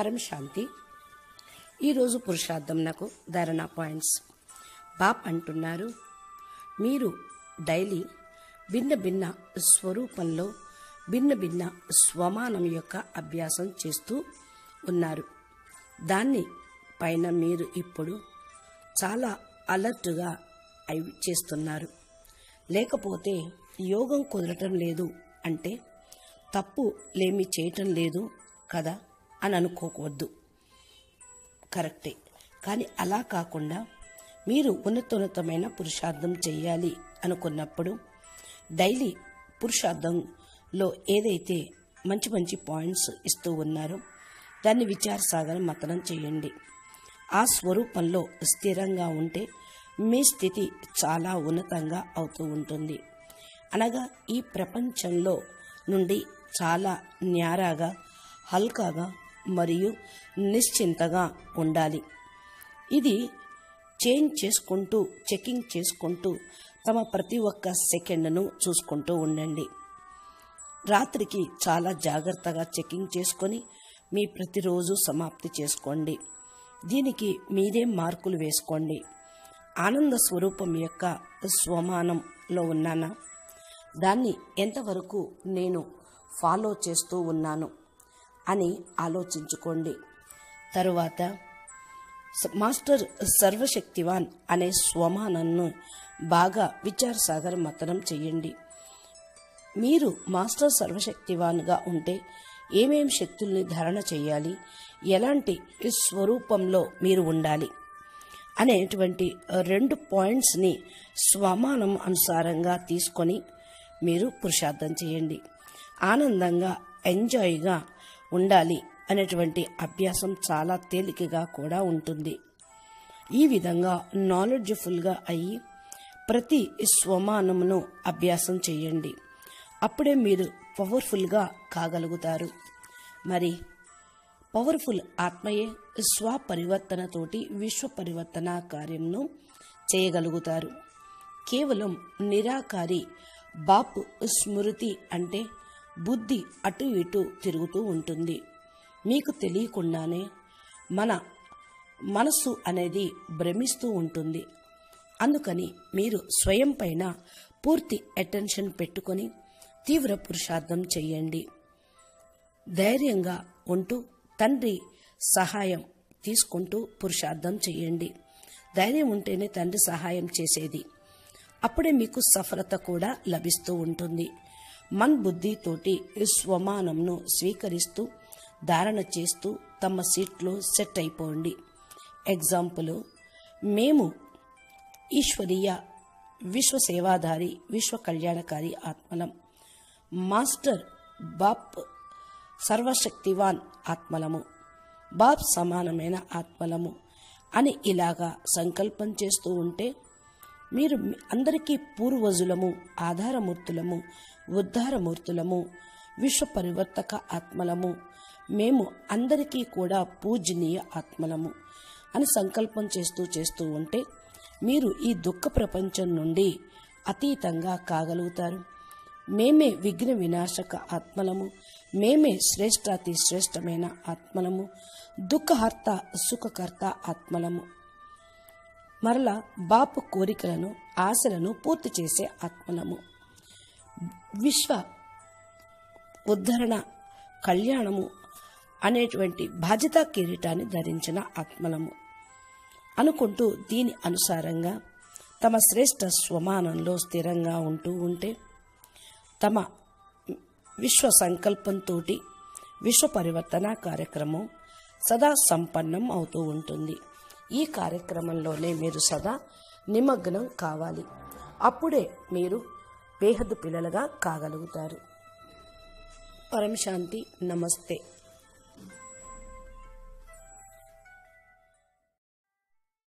పరమశాంతి. ఈరోజు పురుషార్థం నాకు ధారణ పాయింట్స్. బాప్ అంటున్నారు మీరు డైలీ భిన్న భిన్న స్వరూపంలో భిన్న భిన్న స్వమానం యొక్క అభ్యాసం చేస్తూ ఉన్నారు. దాన్ని పైన మీరు ఇప్పుడు చాలా అలర్ట్గా అవి చేస్తున్నారు. లేకపోతే యోగం కుదరటం లేదు అంటే తప్పు లేమి చేయటం లేదు కదా? అని అనుకోవద్దు కరెక్టే. కానీ అలా కాకుండా మీరు ఉన్నతోన్నతమైన పురుషార్థం చేయాలి అనుకున్నప్పుడు డైలీ పురుషార్థంలో ఏదైతే మంచి మంచి పాయింట్స్ ఇస్తూ ఉన్నారో దాన్ని విచారసాగరం మతనం చేయండి. ఆ స్వరూపంలో స్థిరంగా ఉంటే మీ స్థితి చాలా ఉన్నతంగా అవుతూ ఉంటుంది. అనగా ఈ ప్రపంచంలో నుండి చాలా న్యారాగా హల్కాగా మరియు నిశ్చింతగా ఉండాలి. ఇది చేంజ్ చేసుకుంటూ చెకింగ్ చేసుకుంటూ తమ ప్రతి ఒక్క సెకండ్ను చూసుకుంటూ ఉండండి. రాత్రికి చాలా జాగ్రత్తగా చెకింగ్ చేసుకొని మీ ప్రతిరోజు సమాప్తి చేసుకోండి. దీనికి మీరే మార్కులు వేసుకోండి. ఆనంద స్వరూపం యొక్క స్వమానంలో ఉన్నానా? దాన్ని ఎంతవరకు నేను ఫాలో చేస్తూ ఉన్నాను? అని ఆలోచించుకోండి. తరువాత మాస్టర్ సర్వశక్తివాన్ అనే స్వమానన్ను బాగా విచారసాగర మతనం చేయండి. మీరు మాస్టర్ సర్వశక్తివాన్గా ఉంటే ఏమేం శక్తుల్ని ధారణ చేయాలి? ఎలాంటి స్వరూపంలో మీరు ఉండాలి? అనేటువంటి రెండు పాయింట్స్ని స్వమానం అనుసారంగా తీసుకొని మీరు పురుషార్థం చేయండి. ఆనందంగా ఎంజాయ్గా ఉండాలి అనేటువంటి అభ్యాసం చాలా తేలికగా కూడా ఉంటుంది. ఈ విధంగా నాలెడ్జ్ఫుల్గా అయ్యి ప్రతి స్వమానమును అభ్యాసం చేయండి. అప్పుడే మీరు పవర్ఫుల్గా కాగలుగుతారు. మరి పవర్ఫుల్ ఆత్మయే స్వపరివర్తనతోటి విశ్వ పరివర్తన కార్యంను చేయగలుగుతారు. కేవలం నిరాకారి బాపు స్మృతి అంటే బుద్ధి అటు ఇటు తిరుగుతూ ఉంటుంది. మీకు తెలియకుండానే మన మనస్సు అనేది భ్రమిస్తూ ఉంటుంది. అందుకని మీరు స్వయం పైన పూర్తి అటెన్షన్ పెట్టుకొని తీవ్ర పురుషార్థం చెయ్యండి. ధైర్యంగా ఉంటూ తండ్రి సహాయం తీసుకుంటూ పురుషార్థం చేయండి ధైర్యం ఉంటేనే తండ్రి సహాయం చేసేది. అప్పుడే మీకు సఫలత కూడా లభిస్తూ ఉంటుంది. మన్ బుద్ధితోటి స్వమానంను స్వీకరిస్తూ ధారణ చేస్తూ తమ సీట్లో సెట్ అయిపోండి. ఎగ్జాంపుల్ మేము ఈశ్వరీయ విశ్వ సేవాధారి విశ్వ కళ్యాణకారి ఆత్మలం. మాస్టర్ బాప్ సర్వశక్తివాన్ ఆత్మలము. బాప్ సమానమైన ఆత్మలము అని ఇలాగా సంకల్పం చేస్తూ ఉంటే మీరు అందరికీ పూర్వజులము ఆధారమూర్తులము ఉద్ధారమూర్తులము విశ్వ పరివర్తక ఆత్మలము. మేము అందరికీ కూడా పూజనీయ ఆత్మలము అని సంకల్పం చేస్తూ చేస్తూ ఉంటే మీరు ఈ దుఃఖ ప్రపంచం నుండి అతీతంగా కాగలుగుతారు. మేమే విఘ్న వినాశక ఆత్మలము. మేమే శ్రేష్టాతి శ్రేష్టమైన ఆత్మలము. దుఃఖహర్త సుఖకర్త ఆత్మలము. మరలా బాపు కోరికలను ఆశలను పూర్తి చేసే ఆత్మలము విశ్వ ఉద్ధరణ కళ్యాణము అనేటువంటి బాధ్యతా కిరీటాన్ని ధరించిన ఆత్మలము అనుకుంటూ దీని అనుసారంగా తమ శ్రేష్ట స్వమానంలో స్థిరంగా ఉంటూ ఉంటే తమ విశ్వ సంకల్పంతో విశ్వ పరివర్తన కార్యక్రమం సదా సంపన్నం అవుతూ ఉంటుంది. ఈ కార్యక్రమంలోనే మీరు సదా నిమగ్నం కావాలి. అప్పుడే మీరు బేహద్దు పిల్లలుగా కాగలుగుతారు. పరమశాంతి నమస్తే.